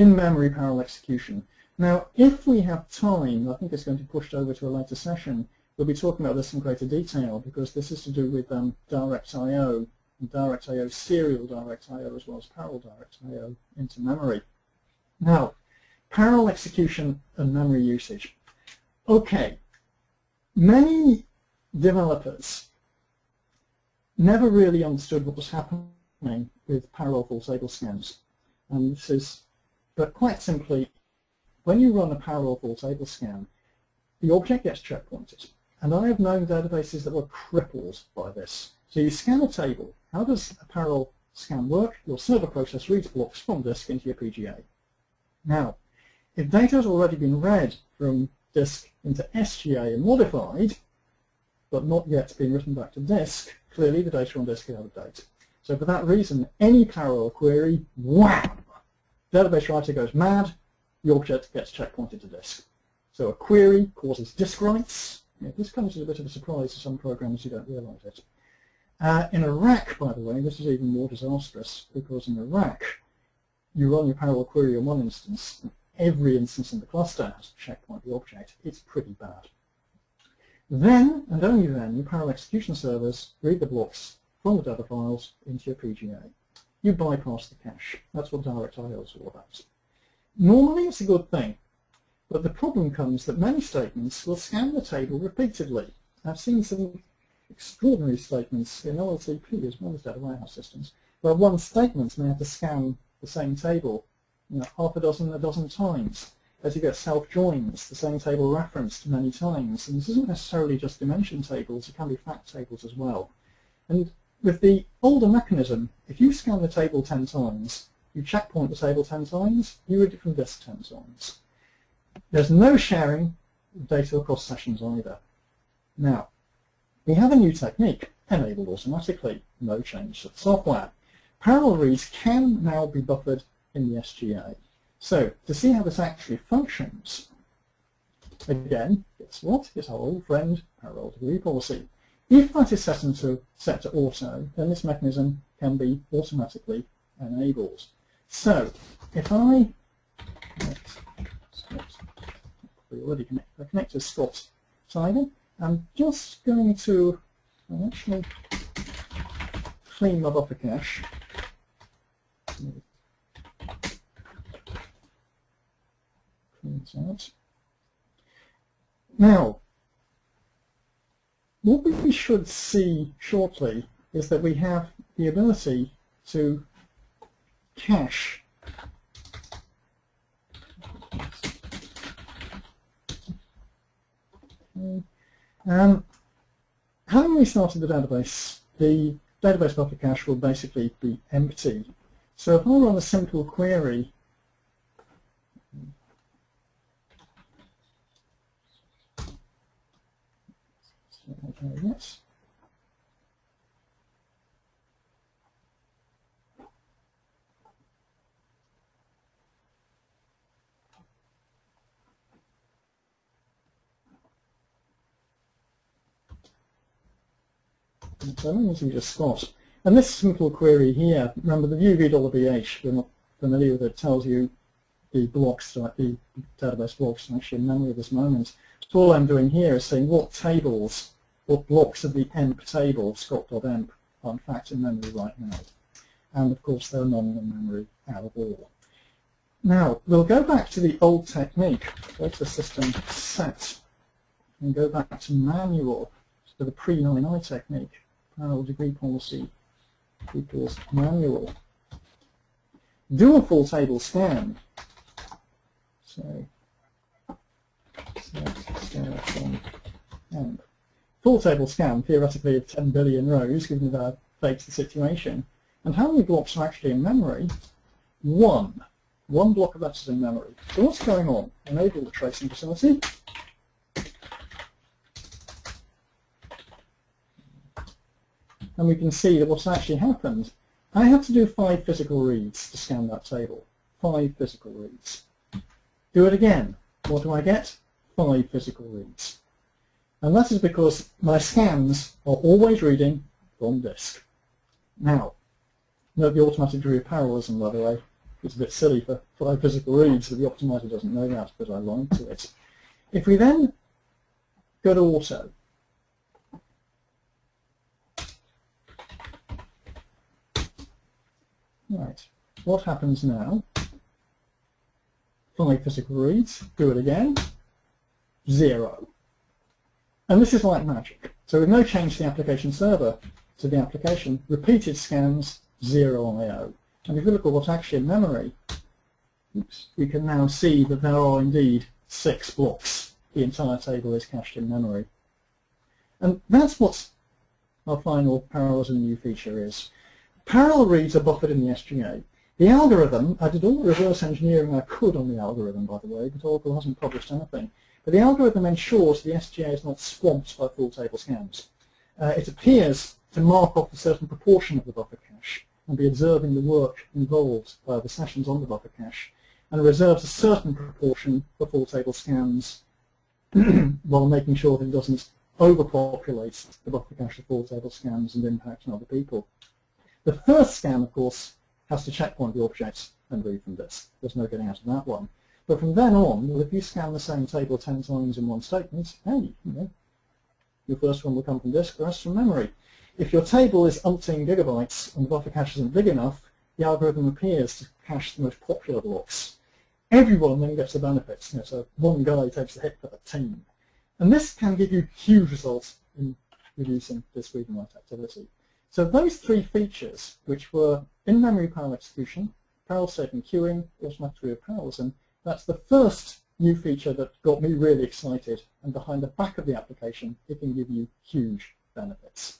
in-memory parallel execution. Now, if we have time, I think it's going to be pushed over to a later session, we'll be talking about this in greater detail because this is to do with um, direct I.O. and direct I.O. serial direct I.O. as well as parallel direct I.O. into memory. Now, parallel execution and memory usage. Okay, many developers never really understood what was happening with parallel table scans. And this is, but quite simply, when you run a parallel full table scan, the object gets checkpointed. And I have known databases that were crippled by this. So you scan a table. How does a parallel scan work? Your server process reads blocks from disk into your PGA. Now, if data has already been read from disk into SGA and modified, but not yet been written back to disk, clearly the data on disk is out of date. So for that reason, any parallel query, wham! Database writer goes mad, the object gets checkpointed to disk. So a query causes disk writes. Yeah, this comes as a bit of a surprise to some programs who don't realize it. Uh, in a RAC, by the way, this is even more disastrous because in a RAC, you run your parallel query on one instance, and every instance in the cluster has to checkpoint the object. It's pretty bad. Then, and only then, your parallel execution servers read the blocks from the data files into your PGA. You bypass the cache. That's what direct I.O. is all about. Normally it's a good thing, but the problem comes that many statements will scan the table repeatedly. I've seen some extraordinary statements in OLTP as well as data warehouse systems, where one statement may have to scan the same table you know, half a dozen, a dozen times as you get self-joins, the same table referenced many times. And this isn't necessarily just dimension tables, it can be fact tables as well. And with the older mechanism, if you scan the table 10 times, you checkpoint the table 10 times, you read it from disk 10 times. There's no sharing of data across sessions either. Now, we have a new technique, enabled automatically, no change to the software. Parallel reads can now be buffered in the SGA. So to see how this actually functions, again, guess what? It's our old friend parallel degree policy. If that is set, into, set to auto, then this mechanism can be automatically enabled. So if I we already connect, I connect to Scott Simon, I'm just going to I'll actually clean my buffer cache out. Now, what we should see shortly is that we have the ability to cache um, having we started the database, the database buffer cache will basically be empty. So if I run a simple query So I'm using just Scott. And this simple query here, remember the UV$BH, we're not familiar with it, tells you the blocks, like the database blocks actually in memory at this moment. So all I'm doing here is saying what tables what blocks of the emp table, scott.emp, are in fact in memory right now. And of course they're not in memory at all. Now, we'll go back to the old technique, go to system set, and go back to manual, to the pre-9i technique, parallel degree policy equals manual. Do a full table scan. So, set scan from emp full table scan, theoretically of 10 billion rows, given the fakes the situation. And how many blocks are actually in memory? One. One block of is in memory. So what's going on? Enable the tracing facility. And we can see that what's actually happened, I have to do five physical reads to scan that table. Five physical reads. Do it again. What do I get? Five physical reads. And that is because my scans are always reading from disk. Now, note the automatic degree of parallelism, by the way. it's a bit silly for five physical reads, but the optimizer doesn't know that but I lied to it. If we then go to auto, right, what happens now? Five physical reads, do it again, zero. And this is like magic. So with no change to the application server, to the application, repeated scans, zero on I.O. And if you look at what's actually in memory, oops, we can now see that there are indeed six blocks. The entire table is cached in memory. And that's what our final parallelism new feature is. Parallel reads are buffered in the SGA. The algorithm, I did all the reverse engineering I could on the algorithm, by the way, but Oracle hasn't published anything. But the algorithm ensures the SGA is not swamped by full table scans. Uh, it appears to mark off a certain proportion of the buffer cache and be observing the work involved by the sessions on the buffer cache and reserves a certain proportion for full table scans while making sure that it doesn't overpopulate the buffer cache of full table scans and impact on other people. The first scan, of course, has to checkpoint the objects and read from this. There's no getting out of that one. But from then on, if you scan the same table 10 times in one statement, hey, you know, your first one will come from disk, the rest from memory. If your table is umpteen gigabytes and the buffer cache isn't big enough, the algorithm appears to cache the most popular blocks. Everyone then gets the benefits. You know, so one guy takes the hit for the team. And this can give you huge results in reducing disk read and write activity. So those three features, which were in-memory parallel execution, parallel statement queuing, automatic parallelism, that's the first new feature that got me really excited. And behind the back of the application, it can give you huge benefits.